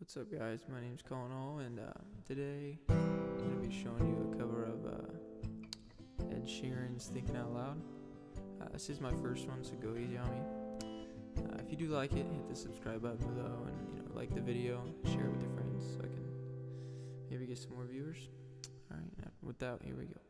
What's up, guys? My name's Colin Hall, and uh, today I'm going to be showing you a cover of uh, Ed Sheeran's "Thinking Out Loud." Uh, this is my first one, so go easy on me. Uh, if you do like it, hit the subscribe button below, and you know, like the video, share it with your friends, so I can maybe get some more viewers. All right, with that, here we go.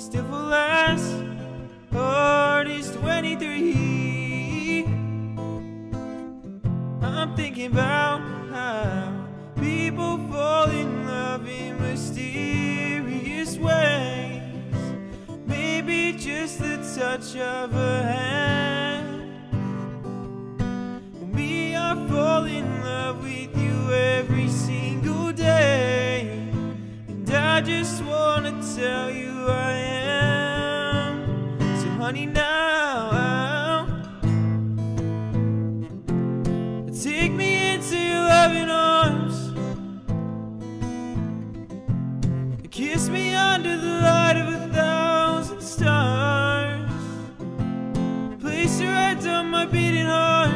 still full as heart is 23. I'm thinking about how people fall in love in mysterious ways. Maybe just the touch of a hand. We are falling in love with you every single day. And I just wanna tell you I. So, honey, now oh. take me into your loving arms. Kiss me under the light of a thousand stars. Place your hands on my beating heart.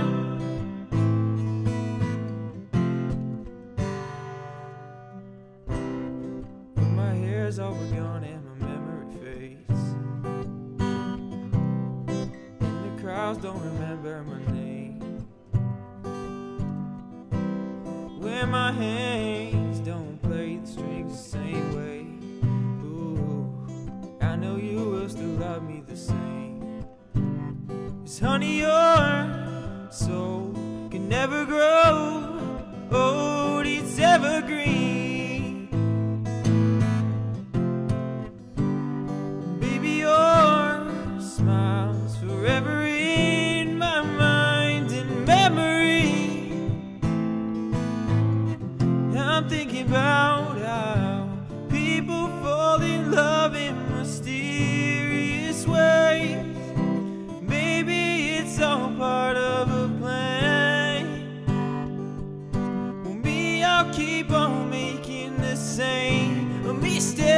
When my hair's all gone and Crowds don't remember my name. When my hands don't play the strings the same way. Ooh, I know you will still love me the same. Cause honey, your soul can never grow about how people fall in love in mysterious ways. Maybe it's all part of a plan. Well, me, I'll keep on making the same mistakes,